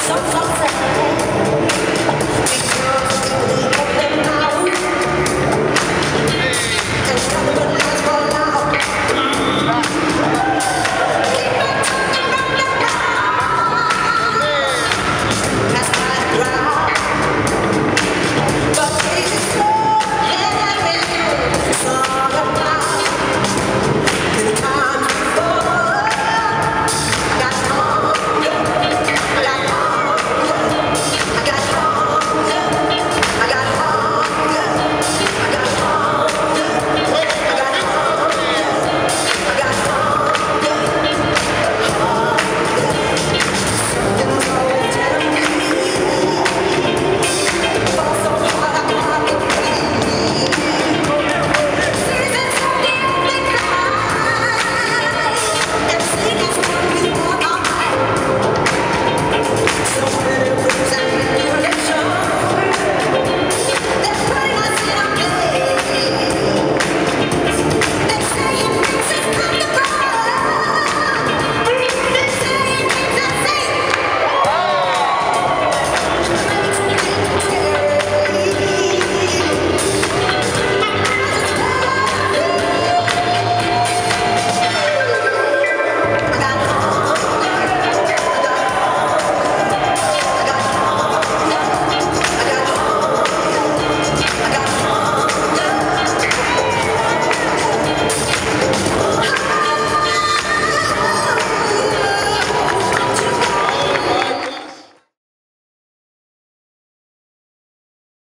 So so stop.